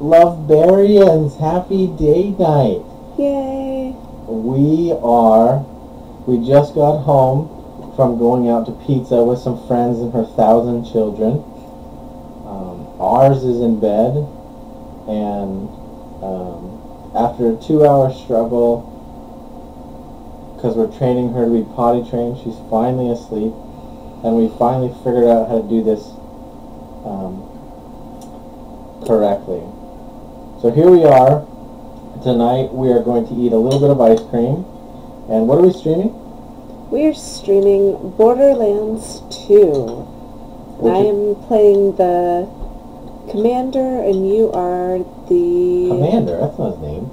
Lovebarians, happy day night. Yay! We are, we just got home from going out to pizza with some friends and her thousand children. Um, ours is in bed, and um, after a two-hour struggle, because we're training her to be potty trained, she's finally asleep, and we finally figured out how to do this um, correctly. So here we are. Tonight we are going to eat a little bit of ice cream. And what are we streaming? We are streaming Borderlands 2. I am playing the commander, and you are the. Commander, that's not his name.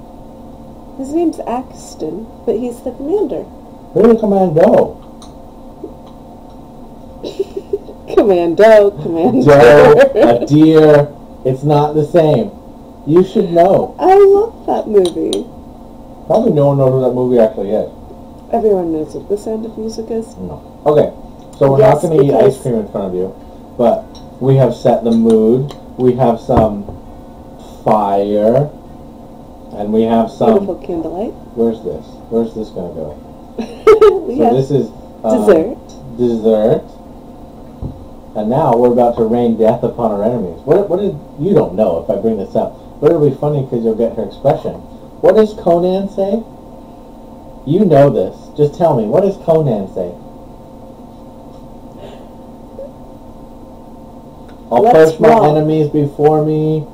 His name's Axton, but he's the commander. Who's the commando? Commando, commander. Joe, a deer. It's not the same. You should know. I love that movie. Probably no one knows what that movie actually is. Everyone knows what The Sound of Music is. No. Okay, so we're Yes, not going to eat ice cream in front of you, but we have set the mood. We have some fire, and we have some. Beautiful candlelight. Where's this? Where's this going to go? we So this is um, dessert. Dessert. And now we're about to rain death upon our enemies. What, what did you don't know if I bring this up, it'll be funny because you'll get her expression. What does Conan say? You know this. Just tell me. What does Conan say? I'll Let's push my enemies before me.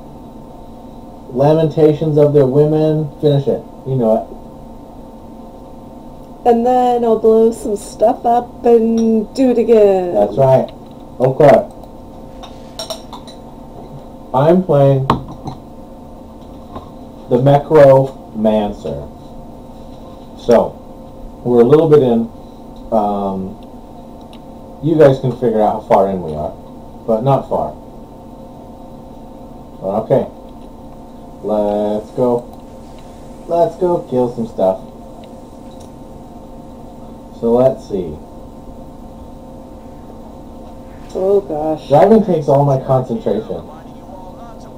Lamentations of their women. Finish it. You know it. And then I'll blow some stuff up and do it again. That's right. Okay. I'm playing the Mechromancer. So, we're a little bit in. Um, you guys can figure out how far in we are, but not far. Okay. Let's go. Let's go kill some stuff. So let's see. Oh gosh. Driving takes all my concentration.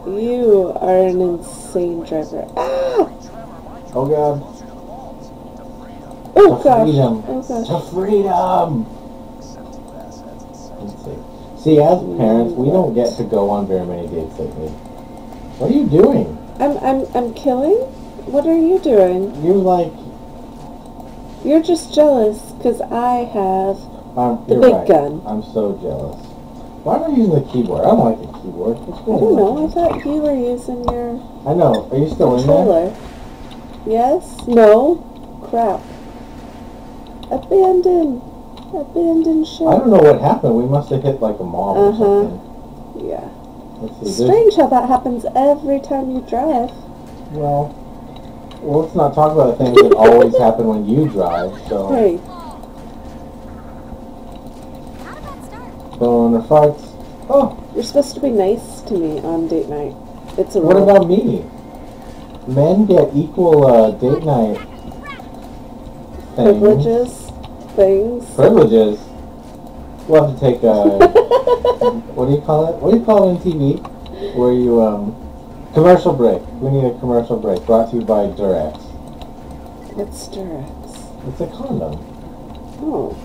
You are an insane driver. Ah! Oh god. Oh to gosh. freedom. Oh gosh. To freedom. Let's see. See, as parents, we don't get to go on very many dates lately. What are you doing? I'm I'm I'm killing? What are you doing? You're like, You're just jealous because I have um, The big right. gun. I'm so jealous. Why am I using the keyboard? I don't like the keyboard. What's I don't know, I thought you were using your I know. Are you still in there? controller. Yes? No? Crap. Abandon. Abandon ship. I don't know what happened. We must have hit like a mob or Uh-huh. something. Yeah. See. Strange how that happens every time you drive. Well, well, let's not talk about the things that always happen when you drive. So, Hey, How did start? boner. Oh, you're supposed to be nice to me on date night. It's a what rule. about me? Men get equal uh, date night things. privileges, things. Privileges. We'll have to take a what do you call it? What do you call it on TV? Where you um commercial break. We need a commercial break. Brought to you by Durex. What's Durex? It's a condom. Oh,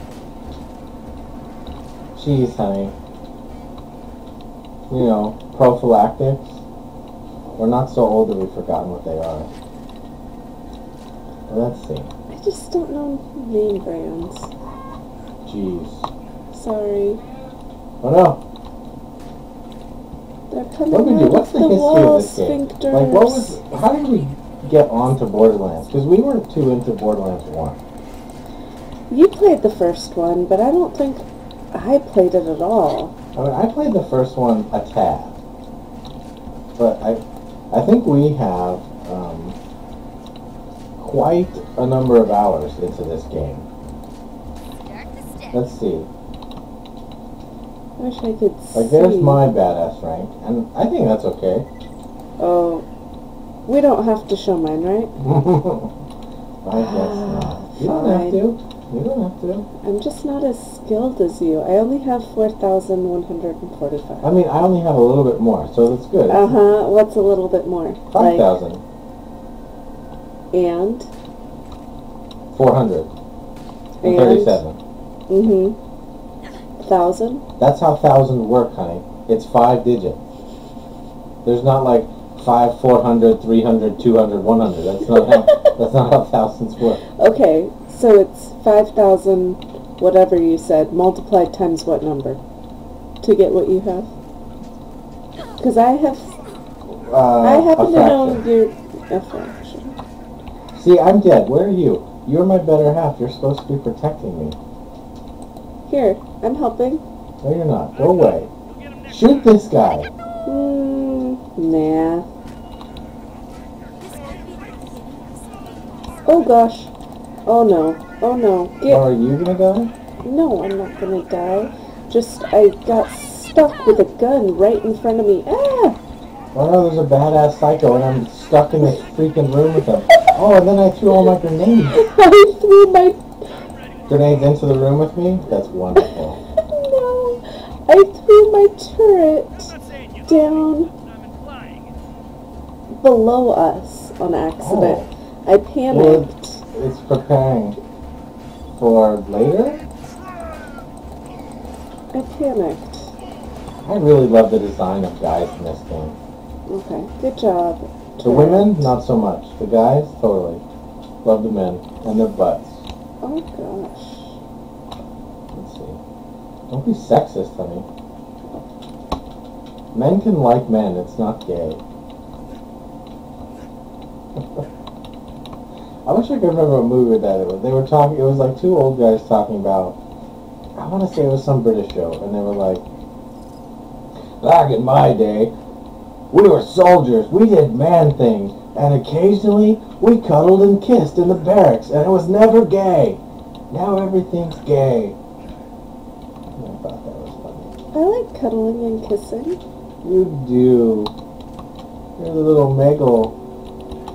Jeez, honey. You know, prophylactics. We're not so old that we've forgotten what they are. Let's see. I just don't know name brands. Jeez. Sorry. Oh no. They're coming What we do? What's the the history of this game? sphincters. Like, what was? How did we get onto Borderlands? Because we weren't too into Borderlands One. You played the first one, but I don't think I played it at all. I mean, I played the first one a tad, but I, I think we have um, quite a number of hours into this game. Start the stick. Let's see. I wish I could see. Like, there's my badass rank, and I think that's okay. Oh, we don't have to show mine, right? I guess not. You don't have to. You don't have to. I'm just not as skilled as you. I only have 4,145. I mean, I only have a little bit more, so that's good. Uh huh. What's a little bit more? Five thousand. And? Four hundred. And And? thirty-seven. Mm hmm. Thousand? That's how thousands work, honey. It's five digits. There's not like five, four hundred, three hundred, two hundred, one hundred. That's not how. that's not how thousands work. Okay, so it's 5,000, whatever you said, multiplied times what number? To get what you have? Because I have, Uh, I happen to know your, a fraction. See, I'm dead. Where are you? You're my better half. You're supposed to be protecting me. Here, I'm helping. No, you're not. Go away. Shoot this guy. Hmm, nah. This could be the beginning of something else. Oh gosh. Oh no. Oh no. Get, are you gonna die? no, I'm not gonna die. Just, I got stuck with a gun right in front of me. Ah! Oh no, there's a badass psycho and I'm stuck in this freaking room with him. Oh, and then I threw all my grenades. I threw my Grenades into the room with me? That's wonderful. No, I threw my turret down below us on accident. I panicked. It's preparing for later? I panicked. I really love the design of guys in this game. Okay, good job. The women, not so much. The guys, totally. Love the men and their butts. Oh gosh. Let's see. Don't be sexist, honey. Men can like men. It's not gay. I wish I could remember what movie that it was. They were talking. It was like two old guys talking about. I want to say it was some British show, and they were like, "Back in my day, we were soldiers. We did man things, and occasionally we cuddled and kissed in the barracks, and it was never gay. Now everything's gay." I thought that was funny. I like cuddling and kissing. You do. You're the little Meggle.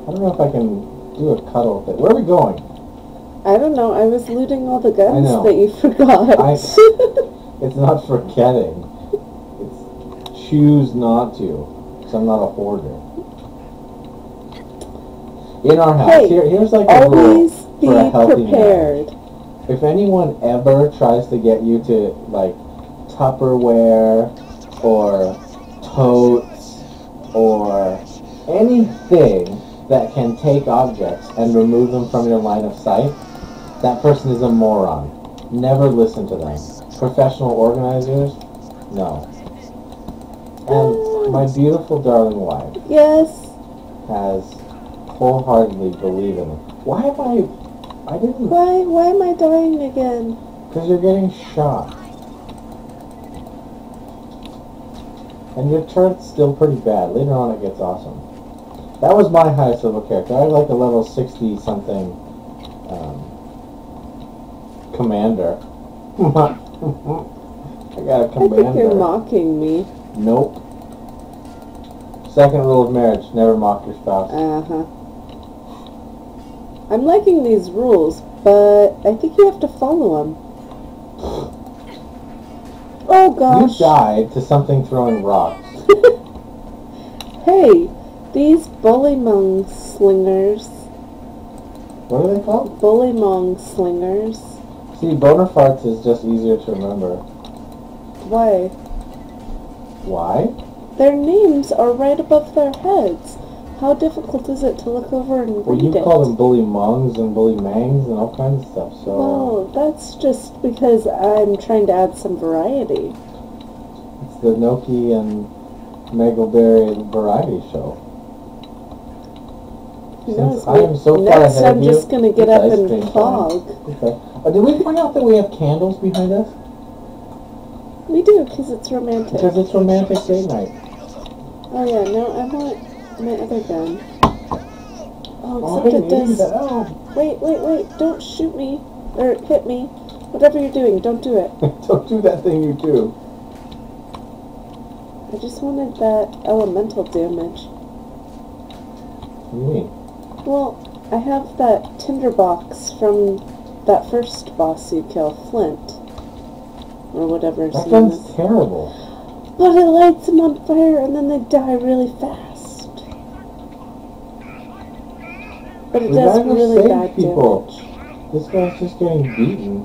I don't know if I can do a cuddle thing. Where are we going? I don't know. I was looting all the guns that you forgot. I- It's not forgetting. It's choose not to. Because I'm not a hoarder. In our house, Hey, here, here's like a rule for a healthy prepared. marriage. If anyone ever tries to get you to like Tupperware or totes or anything that can take objects and remove them from your line of sight, that person is a moron. Never listen to them. Professional organizers, no. And my beautiful darling wife Yes. has wholeheartedly believed in it. Why am I? I didn't. Why? Why am I dying again? Because you're getting shot. And your turret's still pretty bad. Later on it gets awesome. That was my highest level character. I had like a level 60 something um, commander. I got a I think you're mocking me. Nope. Second rule of marriage, never mock your spouse. Uh huh. I'm liking these rules, but I think you have to follow them. Oh gosh. You died to something throwing rocks. Hey, these bully bullymong slingers. What are they called? Bullymong slingers. See, farts is just easier to remember. Why? Why? Their names are right above their heads. How difficult is it to look over and Well, read you it? call them bully mongs and bully mangs and all kinds of stuff, so Well, that's just because I'm trying to add some variety. it's the Noki and Meggleberry variety show. Who Since knows? I am so far ahead I'm just gonna get up and hog. Okay. Uh, did we point out that we have candles behind us? We do, because it's romantic. Because it's romantic date night. Oh yeah, no, I want my other gun. Oh, Oh, except hey, it does. that- oh. Wait, wait, wait! Don't shoot me or hit me. Whatever you're doing, don't do it. Don't do that thing you do. I just wanted that elemental damage. What do you mean? Well, I have that tinderbox from that first boss you kill, Flynt, or whatever his That name is. terrible. But it lights them on fire and then they die really fast. But it We does really bad people. damage. This guy's just getting beaten.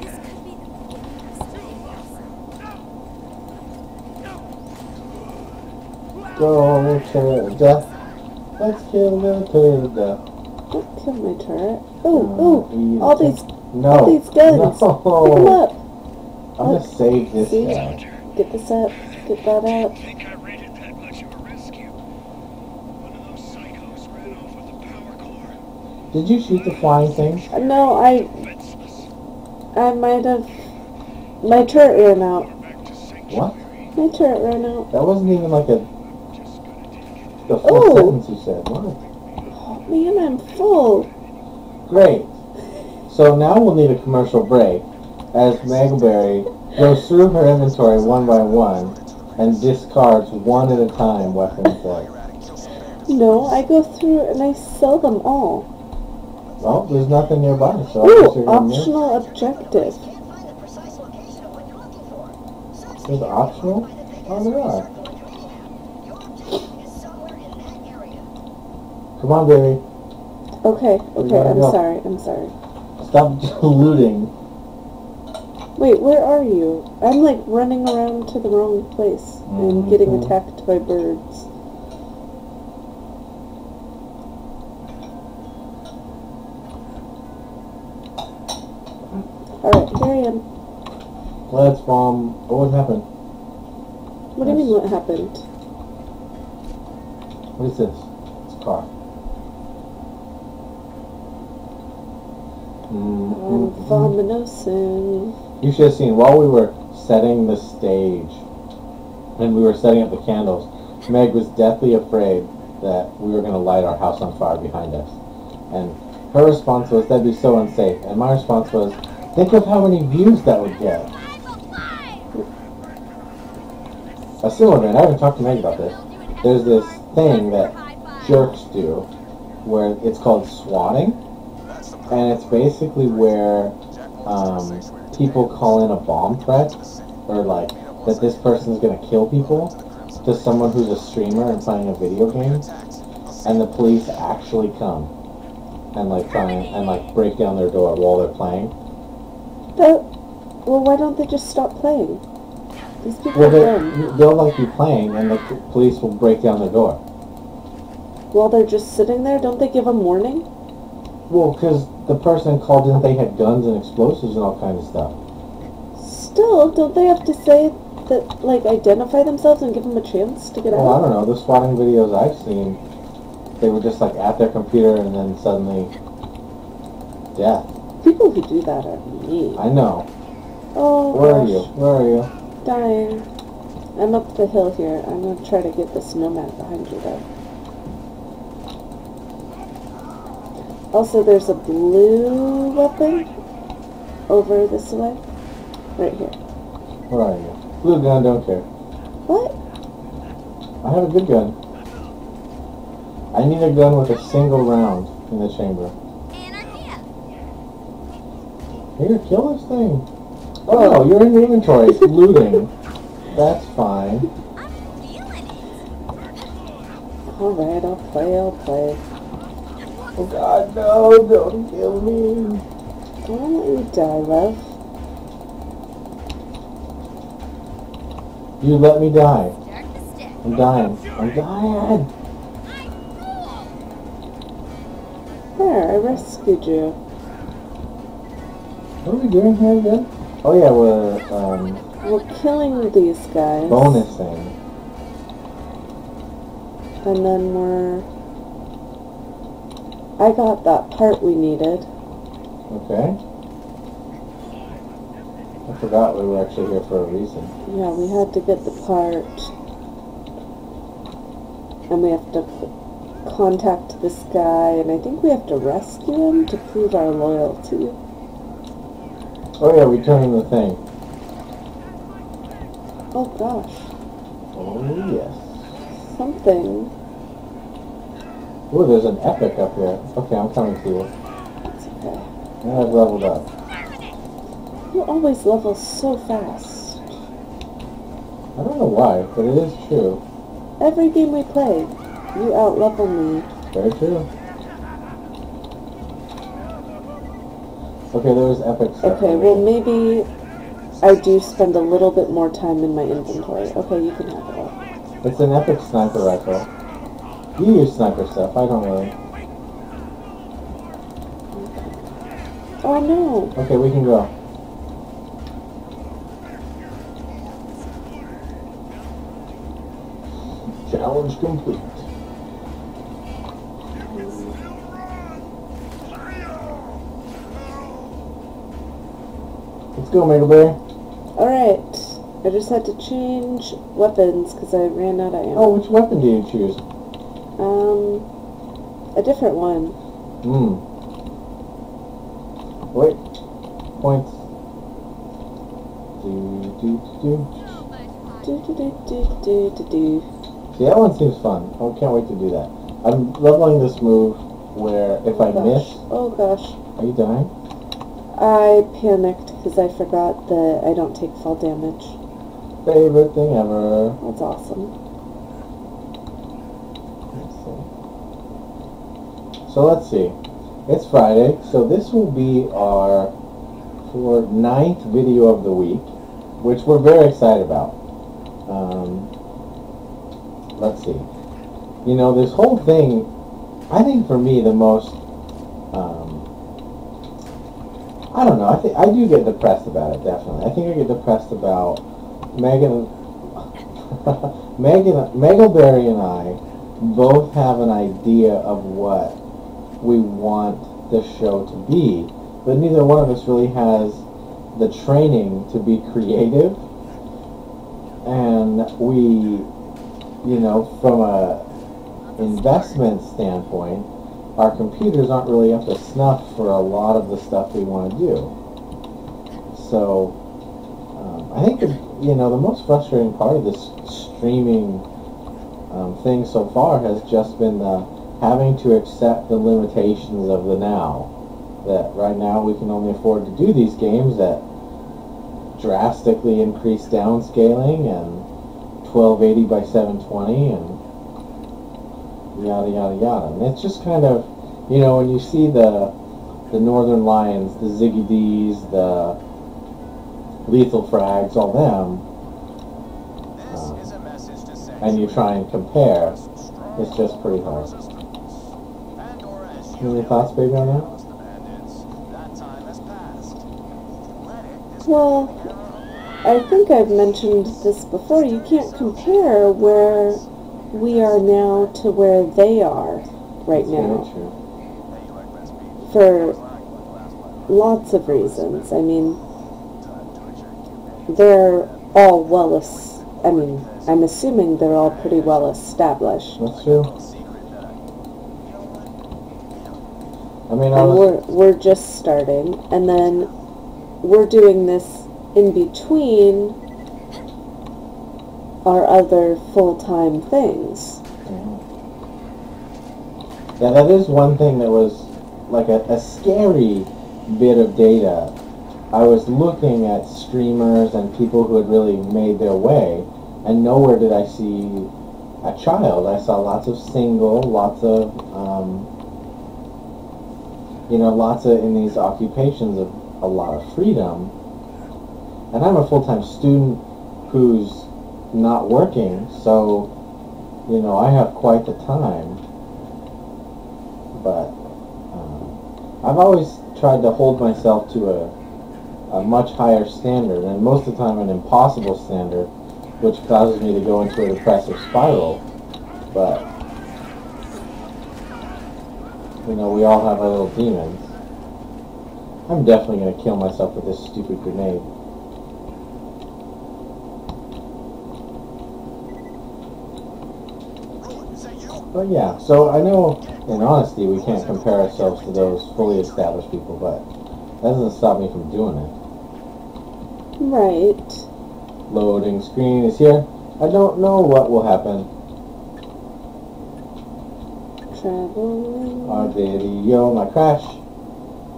This could be the beginning of something else. Go to death. Let's kill the to death. Don't kill my turret. Oh, oh, all these, No. all these guns. Pick 'em No. up. I'm gonna save this See? guy. Get this up. Get that up. think I rated that much of a rescue. One of those psychos ran off with the power core. Did you shoot the flying thing? Uh, No, I, I might have. My turret ran out. What? My turret ran out. That wasn't even like a Just gonna take it. The full Oh. sentence you said. What? Oh man, I'm full. Great. So now we'll need a commercial break as Megberry goes through her inventory one by one and discards one at a time weapons like. No, I go through and I sell them all. Well, there's nothing nearby, so Ooh, you're gonna miss. optional objective. There's optional? Oh, there are. Come on, baby. Okay, okay, I'm go. sorry, I'm sorry. Stop looting. Wait, where are you? I'm like running around to the wrong place and mm, getting attacked by birds. Alright, here I am. Let's bomb. Oh, what happened? What do you mean what happened? What is this? It's a car. You should have seen while we were setting the stage and we were setting up the candles. Meg was deathly afraid that we were going to light our house on fire behind us, and her response was, "That'd be so unsafe." And my response was, "Think of how many views that would get." A similar event. I haven't talked to Meg about this. There's this thing that jerks do, where it's called swatting, and it's basically where um, people call in a bomb threat, or like that this person's gonna kill people, to someone who's a streamer and playing a video game, and the police actually come and like try and, and like break down their door while they're playing. That, well, why don't they just stop playing? These people Well, they, they'll like be playing, and the police will break down their door. While they're just sitting there, don't they give them warning? Well, because the person called in, they had guns and explosives and all kinds of stuff. Still, don't they have to say that, like, identify themselves and give them a chance to get out? Well, I don't know. The swatting videos I've seen, they were just like at their computer and then suddenly death. People who do that are mean. I know. Oh, Where are you? Where are you? Dying. I'm up the hill here. I'm gonna try to get the snowman behind you, though. Also, there's a blue weapon over this way. Right here. Where are you? Blue gun, don't care. What? I have a good gun. I need a gun with a single round in the chamber. Here, kill this thing. Oh you're in the inventory It's looting. That's fine. I'm feeling it! Alright, I'll play, I'll play. Oh god, no, don't kill me. I won't let you die, love. You let me die. Start the stick. I'm dying. I'm dying. I rule! There, I rescued you. What are we doing here again? Oh yeah, we're um, We're killing these guys. bonusing. And then we're... I got that part we needed. Okay. I forgot we were actually here for a reason. Yeah, we had to get the part. And we have to contact this guy, and I think we have to rescue him to prove our loyalty. Oh yeah, we turned the thing. Oh gosh, Oh yes. something. Ooh, there's an epic up here. Okay, I'm coming to you. It's okay. And I've leveled up. You always level so fast. I don't know why, but it is true. Every game we play, you outlevel me. Very true. Okay, there was epic stuff. Okay, well maybe I do spend a little bit more time in my inventory. Okay, you can have it all. It's an epic sniper rifle. You use sniper stuff, I don't really. Oh no! Okay, we can go. Challenge complete. Let's go, Mega Bear. Alright. I just had to change weapons because I ran out of ammo. Oh, which weapon do you choose? Um, a different one. Hmm. Wait. Points. Do, do, do, do. Do do do do do do. See, that one seems fun. I can't wait to do that. I'm leveling this move where if I Gosh. miss, Oh gosh. are you dying? I panicked because I forgot that I don't take fall damage. Favorite thing ever. That's awesome. Let's see. So let's see. It's Friday, so this will be our for ninth video of the week, which we're very excited about. Um, let's see. You know, this whole thing, I think for me the most, um, I don't know. I think I do get depressed about it. Definitely, I think I get depressed about Megan. Megan, Meggleberry and I both have an idea of what we want the show to be, but neither one of us really has the training to be creative. And we, you know, from a investment standpoint, our computers aren't really up to snuff for a lot of the stuff we want to do. So, um, I think, you know, the most frustrating part of this streaming um, thing so far has just been the having to accept the limitations of the now. That right now we can only afford to do these games that drastically increase downscaling and 1280 by 720 and yada yada yada. And it's just kind of, you know, when you see the the Northernlions, the ZiggyD's, the LethalFrags, all them, This is a message to say and you try and compare, it's just pretty hard. Pandora has Any thoughts, baby, on that? the bandits. That time has passed. Let it Well, I think I've mentioned this before. You can't compare where we are now to where they are right now for lots of reasons. I mean, they're all well I mean, I'm assuming they're all pretty well established. That's true. I mean, I was, we're, we're just starting. And then we're doing this in between our other full-time things. yeah, that is one thing that was like a, a scary bit of data. I was looking at streamers and people who had really made their way, and nowhere did I see a child. I saw lots of single, lots of, um, you know, lots of in these occupations of a lot of freedom. And I'm a full-time student who's not working, so, you know, I have quite the time. But um, I've always tried to hold myself to a, a much higher standard, and most of the time an impossible standard, which causes me to go into a depressive spiral. But, you know, we all have our little demons. I'm definitely going to kill myself with this stupid grenade. Is that you? But yeah, so I know in honesty we can't compare ourselves to those fully established people, but that doesn't stop me from doing it. Right. Loading screen is here. I don't know what will happen. Our video might crash.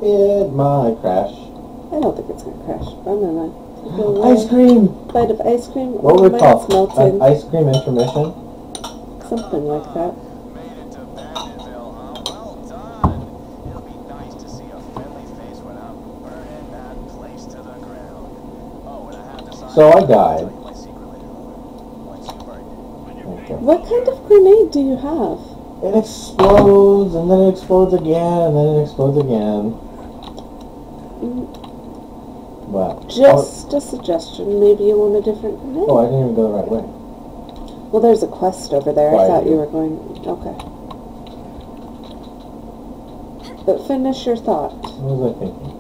It might crash. I don't think it's gonna crash. I'm gonna take a Ice cream! bite of ice cream. What would it call? melting. An ice cream intermission? Something like that. Made it to Bandonville, huh? Well done. It'll be nice to see a friendly face without burning that place to the ground. Oh, and I have decided So I died. tell you my secret later on. Once you burn it. Okay. What kind of grenade do you have? It explodes, and then it explodes again, and then it explodes again. But Just a suggestion. Maybe you want a different grenade. oh, I didn't even go the right way. Well, there's a quest over there. Why I thought you were going. Okay. But finish your thought. What was I thinking?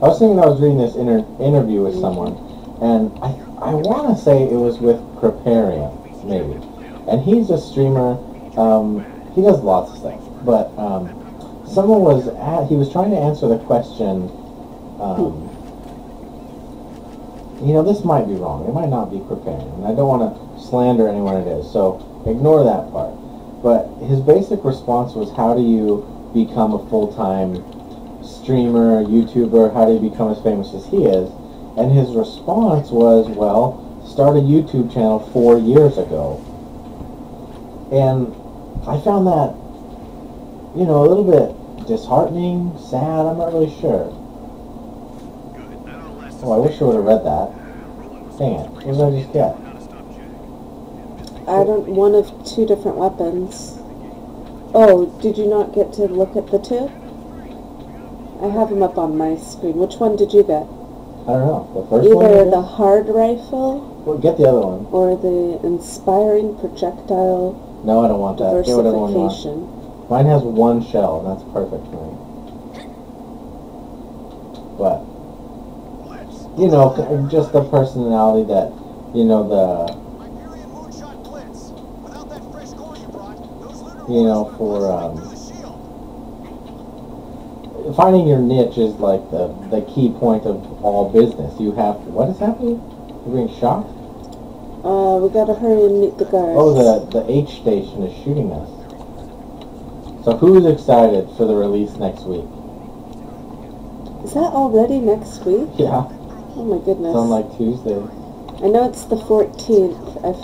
I was thinking I was reading this inter- interview with someone, and I I want to say it was with Kripparrian, maybe. And he's a streamer. Um, he does lots of things. but um, someone was at, he was trying to answer the question. Um, you know, this might be wrong. It might not be Kripparrian, and I don't want to slander anyone it is. So ignore that part. But his basic response was, "How do you become a full-time streamer, YouTuber? How do you become as famous as he is?" And his response was, "Well, start a YouTube channel four years ago." And I found that, you know, a little bit disheartening, sad. I'm not really sure. Good. That'll last us Oh, I wish I would have read that. Dang it! What did I just get? How to stop Jack. I don't. One of two different weapons. Oh, did you not get to look at the two? I have them up on my screen. Which one did you get? I don't know. The first one. Either the hard rifle Well, get the other one. or the inspiring projectile No, I don't want that. Get whatever one you want. Mine has one shell, and that's perfect for me. But you know, just the personality that, you know, the Hyperion Moonshot Blitz. Without that fresh core you brought, those lunar You know, for, um, busted through the shield. finding your niche is like the the key point of all business. You have what is happening? You're being shot. Uh, we gotta hurry and meet the guards. Oh, the the H station is shooting us. So who's excited for the release next week? Is that already next week? Yeah, Oh my goodness. it's on like Tuesday. I know it's the 14th. I've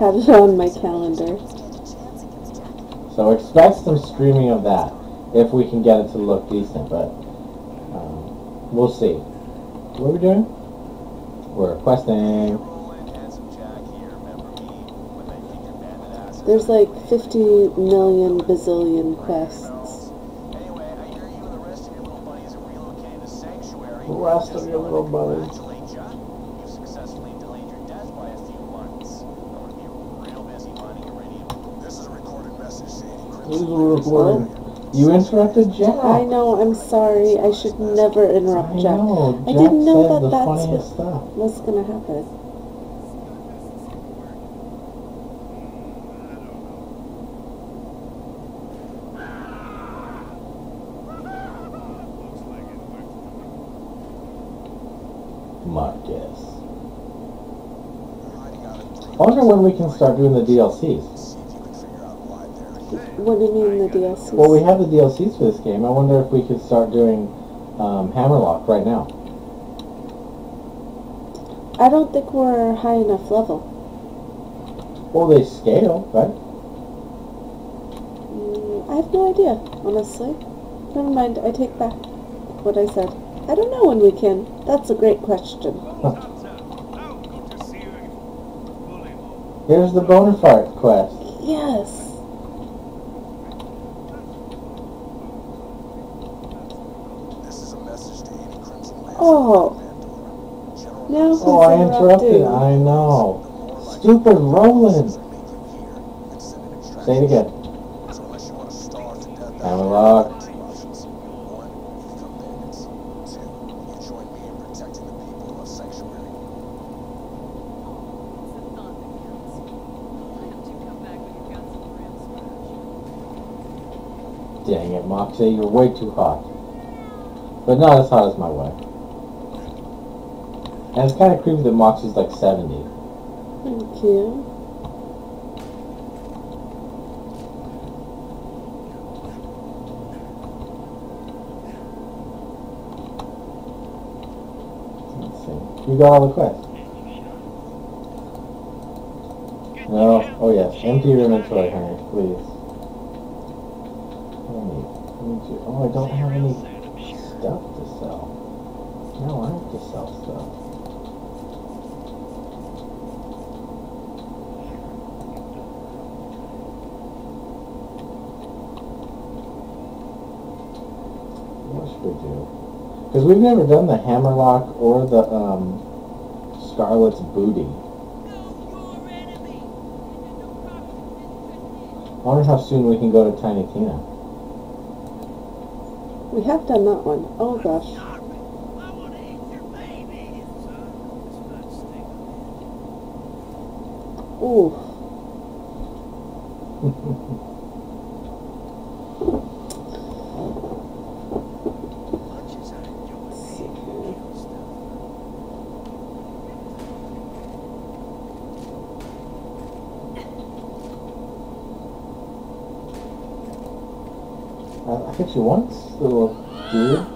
had it on my calendar. So expect some streaming of that if we can get it to look decent, but um, we'll see. What are we doing? We're questing. Roland and some Jack here. Remember me when they figured bandit ass. There's like 50 million bazillion quests. Anyway, I hear you and the rest of your little buddies have relocated to Sanctuary. The rest of Just your little wanted to buddies. You successfully delayed your death by a few months. I'm gonna be real busy mining eridium. This is a recorded message, Shady This is a recording. You interrupted Jack. I know, I'm sorry. I should never interrupt I Jack. I didn't know that that's what stuff. was gonna happen. Looks like it worked. Marcus. Hiding out in three I wonder when we can start doing the DLCs. See if you can figure out why they're What do you mean the DLCs? Well, we have the DLCs for this game. I wonder if we could start doing um, Hammerlock right now. I don't think we're high enough level. Well, they scale, right? Mm, I have no idea, honestly. Never mind, I take back what I said. I don't know when we can. That's a great question. Oh, Doctor. Oh, good to see you again. Fully mobile. Here's the Bonafart quest. Yes. This is a message to any Oh. General Now Oh, I interrupted. I know. Stupid Roland. Say it again. So I'd say you're way too hot. But not as hot as my wife. And it's kind of creepy that Mox is like 70. Thank you. You got all the quests. No. Oh yes. Empty your inventory, honey, please you. Oh, I don't have any stuff to sell. No, I have to sell stuff. What should we do? Because we've never done the Hammerlock or the um, Scarlett's Booty. I wonder how soon we can go to Tiny Tina. We have done that one. Oh gosh. Ooh. Here. I, think she wants little dude.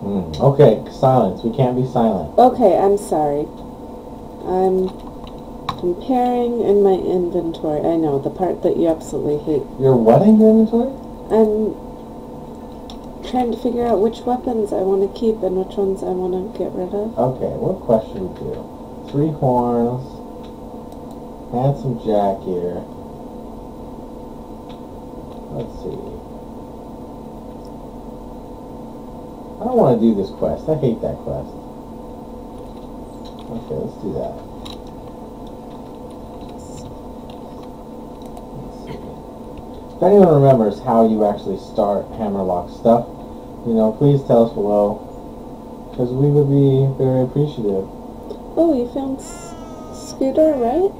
Hmm. Okay, silence. We can't be silent. Okay, I'm sorry. I'm comparing in my inventory. I know, the part that you absolutely hate. You're wetting your inventory? I'm trying to figure out which weapons I want to keep and which ones I want to get rid of. Okay, what question should we do? Three horns. Handsome Jack here. Let's see. Don't want to do this quest. I hate that quest. Okay, let's do that. If anyone remembers how you actually start Hammerlock stuff, you know, please tell us below. Because we would be very appreciative. Oh, you found Scooter, right?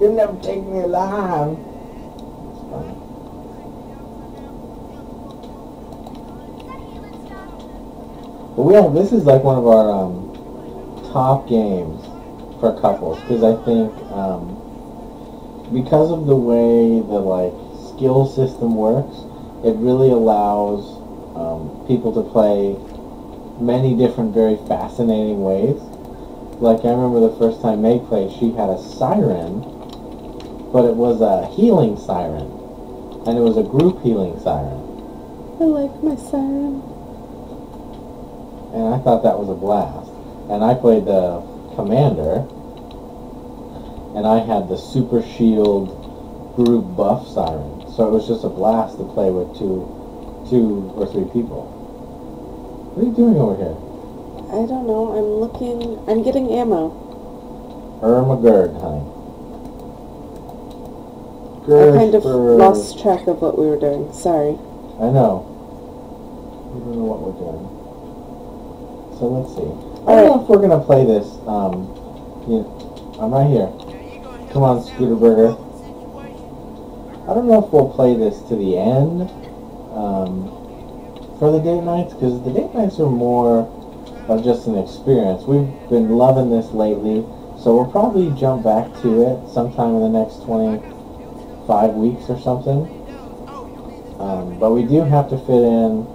You'll never take me alive. But we have, this is like one of our um, top games for couples because I think um, because of the way the like skill system works, it really allows um, people to play many different very fascinating ways. Like I remember the first time Meg played, she had a siren, but it was a healing siren, and it was a group healing siren. I like my siren. and I thought that was a blast. And I played the commander, and I had the super shield group buff siren. So it was just a blast to play with two, two or three people. What are you doing over here? I don't know. I'm looking. I'm getting ammo. Irma Gerd, honey. I kind of lost track of what we were doing. Sorry. I know. We don't know what we're doing. So let's see. I don't know if we're gonna play this. Um, you I'm right here. Come on, Scooter Burger. I don't know if we'll play this to the end um, for the date nights because the date nights are more of just an experience. We've been loving this lately, so we'll probably jump back to it sometime in the next 25 weeks or something. Um, but we do have to fit in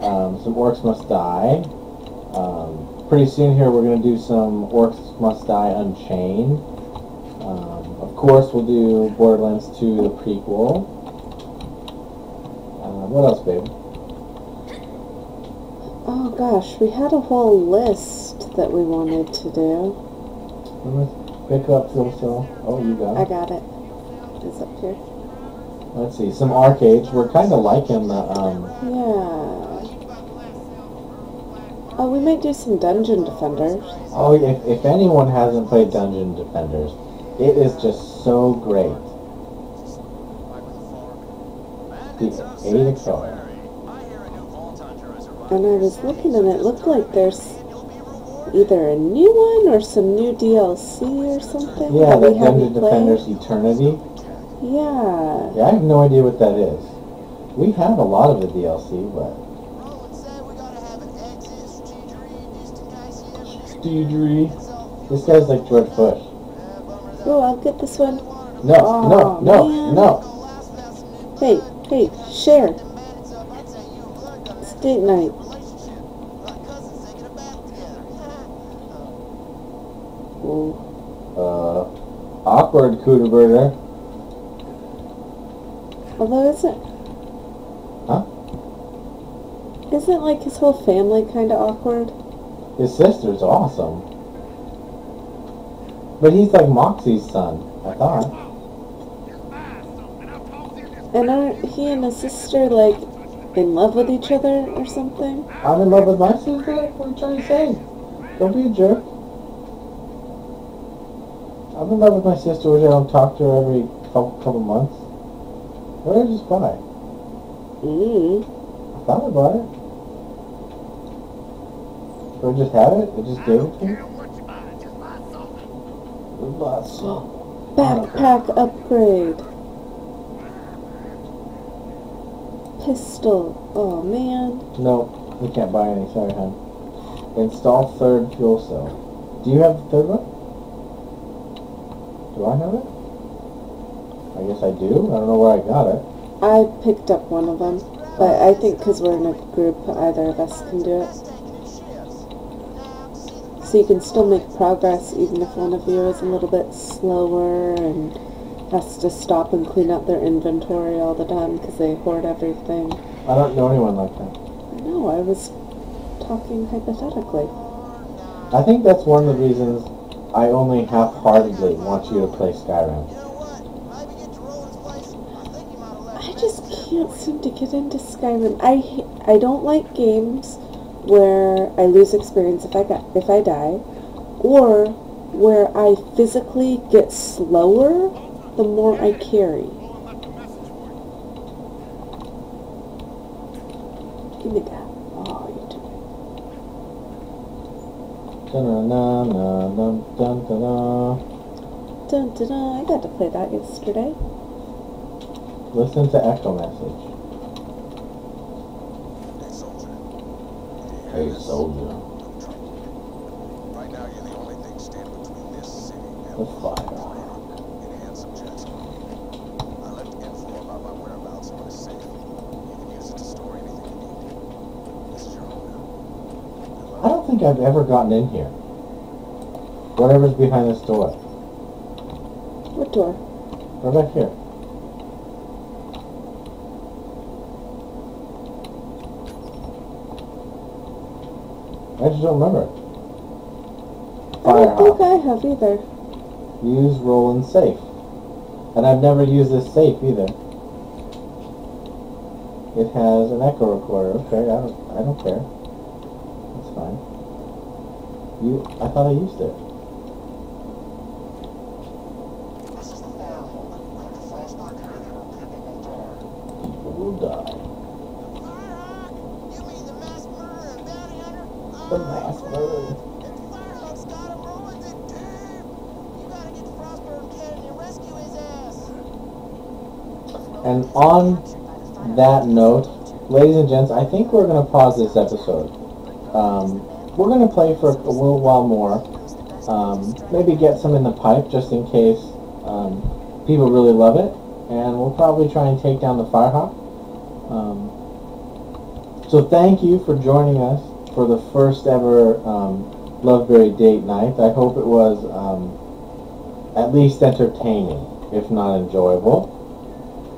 um, some Orcs Must Die. Um, pretty soon here we're going to do some Orcs Must Die Unchained. Um, of course we'll do Borderlands 2, the prequel. Uh, what else, babe? Gosh, we had a whole list that we wanted to do. Let's pick up so. Oh, you got it. I got it. It's up here. Let's see, some arcades. We're kind of liking the, um, Yeah. Oh, we might do some Dungeon Defenders. oh, if, if anyone hasn't played Dungeon Defenders, it is just so great. The of eight Sanctuary. I hear a new Vault Hunter has arrived. And I was looking and it looked like there's either a new one or some new DLC or something Yeah, that the we Dungeon haven't played. Defenders Eternity. Yeah. Yeah, I have no idea what that is. We have a lot of the DLC, but Roland said we gotta have an exit strategy just in case he ever disappears. This guy's like George Bush. yeah, bummer that Oh, I'll get this one. No, Aw, no, no, man. no. gonna last without some new Hey, hey, share. Them bandits up, I'd say you and Blood got an It's date night. relationship. Taking a bath together. Ooh. Uh, awkward Cooterburger. Although isn't Huh? isn't like his whole family kind of awkward? His sister's awesome. But he's like Moxxi's son, I thought. And aren't he and his sister like in love with each other or something? I'm in love with my sister? What are you trying to say? Don't be a jerk. I'm in love with my sister, which I don't talk to her every couple, couple months. What did I just buy? Mm. I thought I bought it. I just have it? I just gave it to me? Backpack upgrade. Pistol. Oh man. No, we can't buy any. Sorry, hon. Install third fuel cell. Do you have the third one? Do I have it? I guess I do. I don't know where I got it. I picked up one of them, but I think because we're in a group, either of us can do it. So you can still make progress even if one of you is a little bit slower and has to stop and clean out their inventory all the time because they hoard everything. I don't know anyone like that. No, I was talking hypothetically. I think that's one of the reasons I only half-heartedly want you to play Skyrim. You know what? Maybe get to Roland's place. I think he might have left. I just can't seem to get into Skyrim. I I don't like games where I lose experience if I got if I die, or where I physically get slower the more I carry. Give me that. Oh, you took Dun-dun-dun-dun-dun-dun-dun. Dun, dun, dun. I got to play that yesterday. Listen to Echo Message. Hey, soldier. Hey, soldier. Right now, you're the only thing standing between this city and The fire. in Handsome Jackson. I left info about my whereabouts on a safe. You can use it to store anything you need. This is your home now. I don't think I've ever gotten in here. Whatever's behind this door. What door? Right back here. I just don't remember. I don't think. I have either. Use Roland safe. And I've never used this safe either. It has an echo recorder. Okay, I don't, I don't care. That's fine. You, I thought I used it. People will die. Firehawk! You the mass murderer and bounty hunter? The mass murderer. If Firehawk's got him, Roland's in deep! You gotta get to Frostburn Canyon and rescue his ass! And on that note, ladies and gents, I think we're going to pause this episode. Um, we're going to play for a little while more. Um, maybe get some in the pipe just in case um, people really love it. And we'll probably try and take down the Firehawk. Um, so thank you for joining us for the first ever um, Loveberry date night. I hope it was um, at least entertaining, if not enjoyable.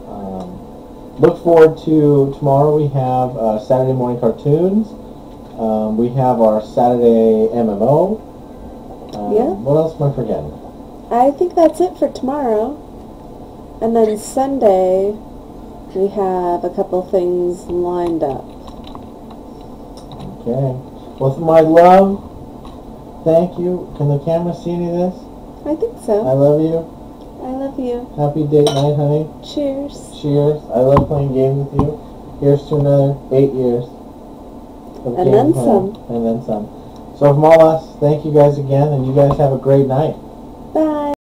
Um, look forward to tomorrow. We have uh, Saturday morning cartoons. Um, we have our Saturday MMO. Um, Yeah. What else am I forgetting? I think that's it for tomorrow. And then Sunday, we have a couple things lined up. Okay. With my love, thank you. Can the camera see any of this? I think so. I love you. I love you. Happy date night, honey. Cheers. Cheers. I love playing games with you. Here's to another eight years. Okay, and then some. And then some. So from all us, thank you guys again, and you guys have a great night. Bye.